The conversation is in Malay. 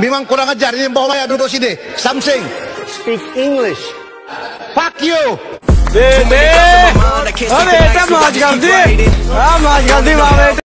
Memang kurang ajar ini bawa Maya duduk sini. Something. Speak English. Fuck you. Bebe. Abi, tamam hadi. Tamam hadi, abi.